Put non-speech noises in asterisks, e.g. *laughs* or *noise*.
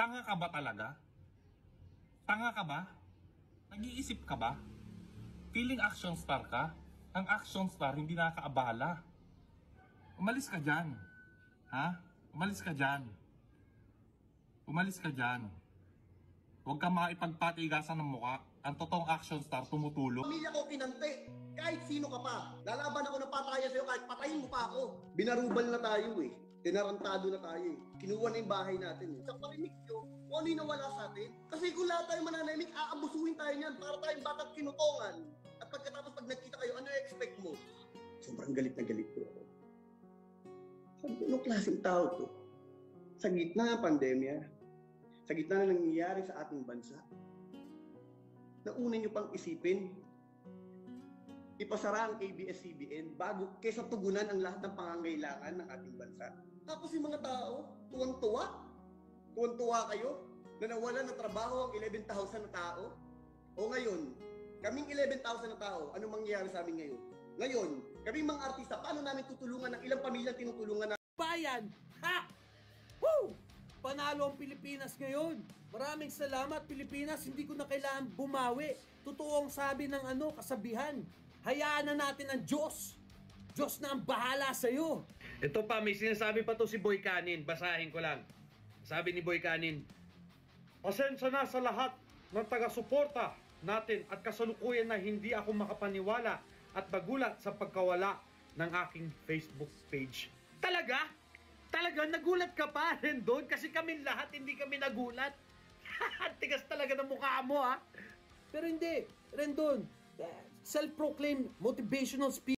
Tanga ka ba talaga? Tanga ka ba? Nag-iisip ka ba? Feeling action star ka? Ang action star hindi nakakaabala. Umalis ka dyan. Ha? Umalis ka dyan. Umalis ka dyan. Huwag ka maipagpatigasan ng muka. Ang totoong action star tumutulong. Pamilya ko kinante. Kahit sino ka pa. Lalaban ako ng pataya sa'yo kahit patayin mo pa ako. Binarubal na tayo eh. Tinarantado na tayo eh. Kinuha na yung bahay natin eh. Sa parinig nyo, kung ano yung nawala sa atin. Kasi kung lahat tayo mananahimik, aabusuhin tayo niyan para tayong batang kinutongan. At pagkatapos pag nagkita kayo, ano expect mo? Sobrang galit na galit ko ako. Sabi ko, klaseng tao to? Sa gitna ng pandemya, sa gitna na nangyayari sa ating bansa, nauna nyo pang isipin, ipasara ang ABS-CBN bago kaysa tugunan ang lahat ng pangangailangan ng ating bansa. Tapos yung mga tao, tuwang-tuwa. Tuwang-tuwa kayo na nawalan ng trabaho ang 11,000 na tao. O ngayon, kaming 11,000 na tao, ano mangyayari sa amin ngayon? Ngayon, kaming mga artista, paano namin tutulungan ng ilang pamilyang tinutulungan na bayan. Ha! Woo! Panalo ang Pilipinas ngayon. Maraming salamat Pilipinas, hindi ko na kailangan bumawi. Totoo ang sabi ng ano, kasabihan. Hayaan na natin ang Diyos. Diyos na ang bahala sa iyo. Ito pa, may sinasabi pa to si Boy Kanin. Basahin ko lang. Sabi ni Boy Kanin, Pasensya na sa lahat ng taga-suporta natin at kasalukuyan na hindi ako makapaniwala at magulat sa pagkawala ng aking Facebook page. Talaga? Talaga? Nagulat ka pa rin doon? Kasi kami lahat hindi kami nagulat. *laughs* Tigas talaga ng mukha mo ha. Pero hindi, Rendon, self-proclaimed motivational speaker.